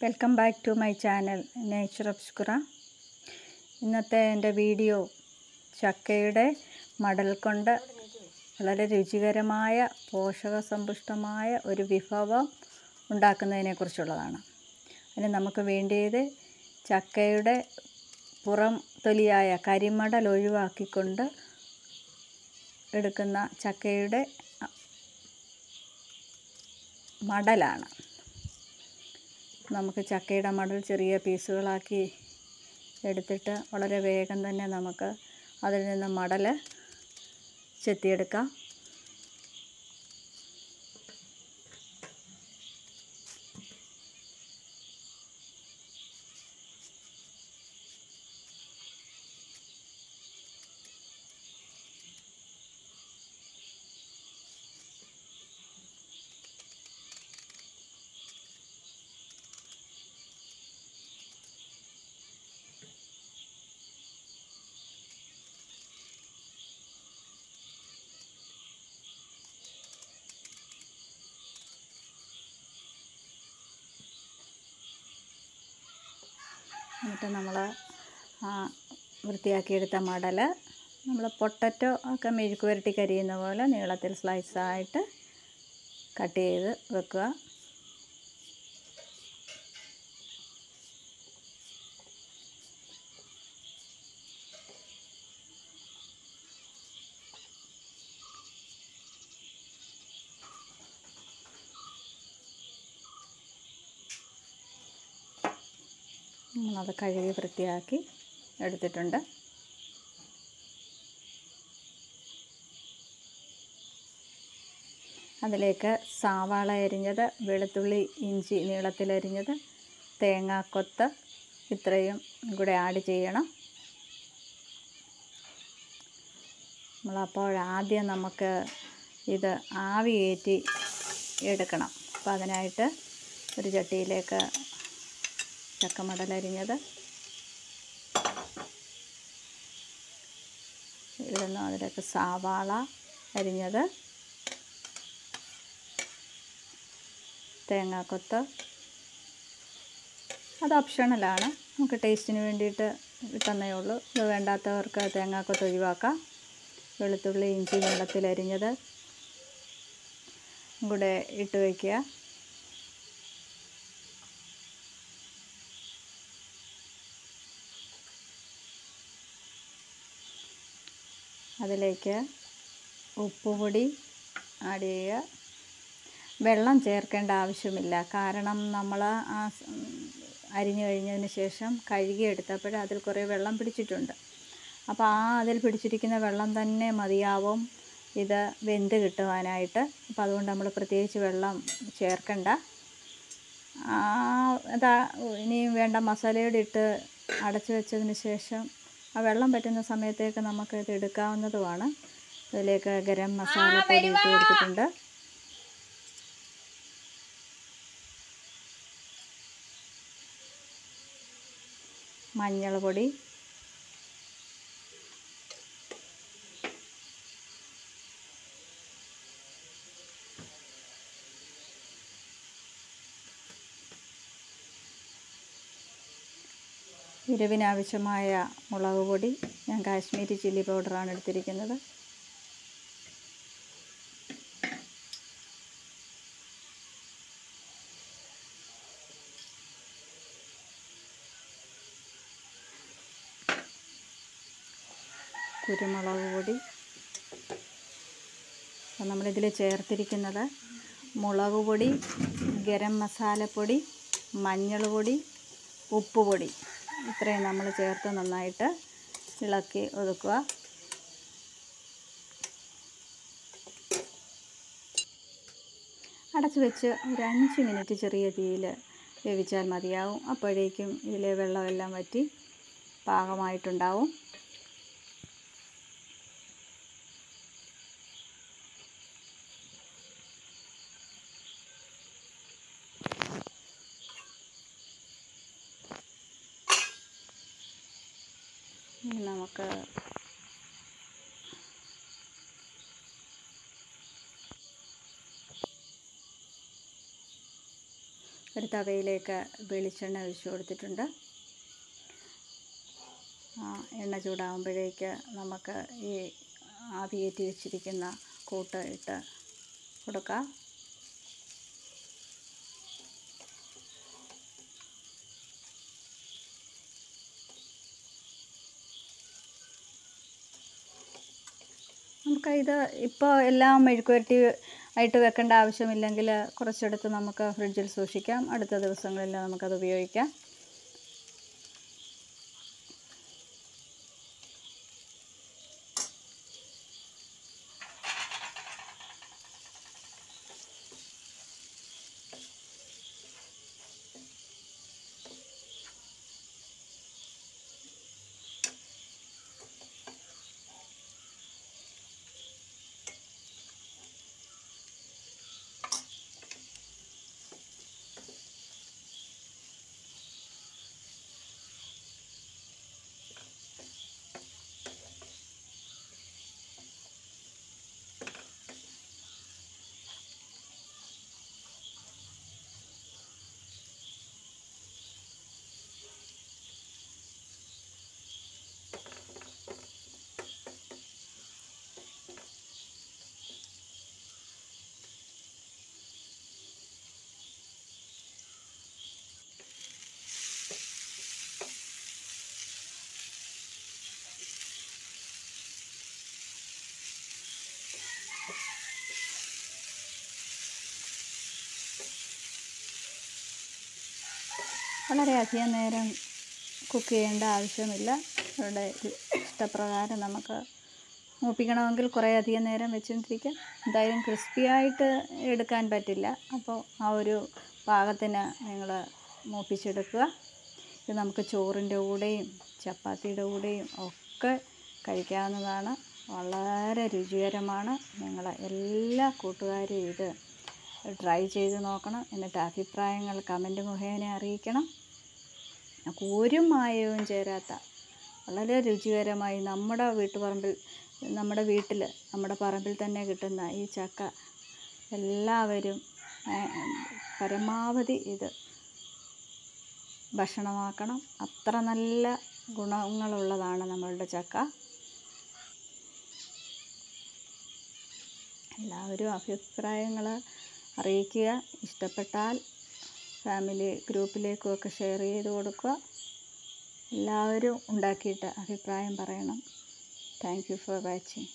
Welcome back to my channel nature obscura ഇന്നത്തെ എന്റെ video ചക്കയുടെ മടൽ കൊണ്ട് വളരെ രുചികരമായ പോഷകസമ്പുഷ്ടമായ ഒരു വിഭവം ഉണ്ടാക്കുന്നതിനെക്കുറിച്ചുള്ളതാണ് അതിന് നമുക്ക് വേണ്ടിയത് ചക്കയുടെ പുറം തൊലിയായ കരിമടൽ ഒഴിവാക്കിക്കൊണ്ട് എടുക്കുന്ന ചക്കയുടെ മടലാണ്. നമുക്ക് ചക്കയുടെ മടൽ ചെറിയ പീസുകളാക്കി എടുത്തിട്ട് വളരെ വേഗം തന്നെ നമുക്ക് അതിൽ നിന്ന് മടൽ ചെത്തിയെടുക്കാം. എന്നിട്ട് നമ്മൾ വൃത്തിയാക്കിയെടുത്ത മടൽ നമ്മൾ പൊട്ടറ്റോ ഒക്കെ മെഴുക്ക് പുരട്ടി കരിയുന്ന പോലെ നീളത്തിൽ സ്ലൈസായിട്ട് കട്ട് ചെയ്ത് വെക്കുക. അത് കഴുകി വൃത്തിയാക്കി എടുത്തിട്ടുണ്ട്. അതിലേക്ക് സാവാള അരിഞ്ഞത് വെളുത്തുള്ളി ഇഞ്ചി നീളത്തിലരിഞ്ഞത് തേങ്ങാക്കൊത്ത് ഇത്രയും കൂടെ ആഡ് ചെയ്യണം. നമ്മളപ്പോൾ ആദ്യം നമുക്ക് ഇത് ആവിയേറ്റി എടുക്കണം. അപ്പോൾ അതിനായിട്ട് ഒരു ചട്ടിയിലേക്ക് ചക്കമടലരിഞ്ഞത് ഇടുന്നു അതിലേക്ക് സാവാള അരിഞ്ഞത്. തേങ്ങാക്കൊത്ത്. അത് ഓപ്ഷണലാണ് നമുക്ക് ടേസ്റ്റിന് വേണ്ടിയിട്ട് തന്നേ ഉള്ളൂ. ഇത് വേണ്ടാത്തവർക്ക് തേങ്ങാക്കൊത്ത് ഒഴിവാക്കാം. വെളുത്തുള്ളി ഇഞ്ചി വെള്ളത്തിലരിഞ്ഞത് കൂടെ ഇട്ട് വയ്ക്കുക അതിലേക്ക് ഉപ്പുപൊടി ആഡ് ചെയ്യുക. വെള്ളം ചേർക്കേണ്ട ആവശ്യമില്ല. കാരണം നമ്മൾ ആ അരിഞ്ഞു കഴിഞ്ഞതിന് ശേഷം കഴുകി എടുത്തപ്പോൾ അതിൽ കുറേ വെള്ളം പിടിച്ചിട്ടുണ്ട്. അപ്പോൾ ആ അതിൽ പിടിച്ചിരിക്കുന്ന വെള്ളം തന്നെ മതിയാവും. ഇത് വെന്ത് കിട്ടുവാനായിട്ട്. അപ്പോൾ അതുകൊണ്ട് നമ്മൾ പ്രത്യേകിച്ച് വെള്ളം ചേർക്കണ്ട. അതാ ഇനിയും വേണ്ട മസാലയോടെ ഇട്ട് അടച്ചു വെച്ചതിന് ശേഷം ആ വെള്ളം പറ്റുന്ന സമയത്തേക്ക് നമുക്ക് ഇത് എടുക്കാവുന്നതുമാണ്. അതിലേക്ക് ഗരം മസാല പൊടി ഇട്ട് കൊടുത്തിട്ടുണ്ട്. മഞ്ഞൾ പൊടി എരിവിനാവശ്യമായ മുളക് പൊടി. ഞാൻ കാശ്മീരി ചില്ലി പൗഡറാണ് എടുത്തിരിക്കുന്നത്. കുരുമുളക് പൊടി. അപ്പം നമ്മളിതിൽ ചേർത്തിരിക്കുന്നത് മുളക് പൊടി ഗരം മസാലപ്പൊടി മഞ്ഞൾ പൊടി ഉപ്പ് പൊടി ഇത്രയും നമ്മൾ ചേർത്ത് നന്നായിട്ട് ഇളക്കി ഒതുക്കുക. അടച്ചു വെച്ച് ഒരു അഞ്ച് മിനിറ്റ് ചെറിയ തീയിൽ വേവിച്ചാൽ മതിയാവും. അപ്പോഴേക്കും ഇതിലെ വെള്ളമെല്ലാം വറ്റി പാകമായിട്ടുണ്ടാവും. നമുക്ക് ഒരു തവയിലേക്ക് വെളിച്ചെണ്ണ ഒഴിച്ചു കൊടുത്തിട്ടുണ്ട്. എണ്ണ ചൂടാകുമ്പോഴേക്ക് നമുക്ക് ഈ ആവിയേറ്റി വെച്ചിരിക്കുന്ന കൂട്ട് ഇട്ട് കൊടുക്കാം. നമുക്ക് ഇത് ഇപ്പോൾ എല്ലാം മെഴുക്കുവരട്ടി ആയിട്ട് വെക്കേണ്ട ആവശ്യമില്ലെങ്കിൽ കുറച്ചെടുത്ത് നമുക്ക് ഫ്രിഡ്ജിൽ സൂക്ഷിക്കാം. അടുത്ത ദിവസങ്ങളിൽ നമുക്കത് ഉപയോഗിക്കാം. വളരെയധികം നേരം കുക്ക് ചെയ്യേണ്ട ആവശ്യമില്ല. അവരുടെ ഇഷ്ടപ്രകാരം നമുക്ക് മൂപ്പിക്കണമെങ്കിൽ കുറേ അധികം നേരം വെച്ചുകൊണ്ടിരിക്കാം. എന്തായാലും ക്രിസ്പിയായിട്ട് എടുക്കാൻ പറ്റില്ല. അപ്പോൾ ആ ഒരു പാകത്തിന് നിങ്ങൾ മൂപ്പിച്ചെടുക്കുക. ഇത് നമുക്ക് ചോറിന്റെ കൂടെയും ചപ്പാത്തിയുടെ കൂടെയും ഒക്കെ കഴിക്കാവുന്നതാണ്. വളരെ രുചികരമാണ്. നിങ്ങൾ എല്ലാ കൂട്ടുകാരും ഇത് ട്രൈ ചെയ്ത് നോക്കണം. എന്നിട്ട് അഭിപ്രായങ്ങൾ കമന്റ് മുഖേന അറിയിക്കണം. ഒരു മായവും ചേരാത്ത വളരെ രുചികരമായി നമ്മുടെ വീട്ടുപറമ്പിൽ നമ്മുടെ വീട്ടിൽ നമ്മുടെ പറമ്പിൽ തന്നെ കിട്ടുന്ന ഈ ചക്ക എല്ലാവരും പരമാവധി ഇത് ഭക്ഷണമാക്കണം. അത്ര നല്ല ഗുണങ്ങളുള്ളതാണ് നമ്മളുടെ ചക്ക. എല്ലാവരും അഭിപ്രായങ്ങൾ അറിയിക്കുക. ഇഷ്ടപ്പെട്ടാൽ ഫാമിലി ഗ്രൂപ്പിലേക്കുമൊക്കെ ഷെയർ ചെയ്ത് കൊടുക്കുക. എല്ലാവരും ഉണ്ടാക്കിയിട്ട് അഭിപ്രായം പറയണം. Thank you for watching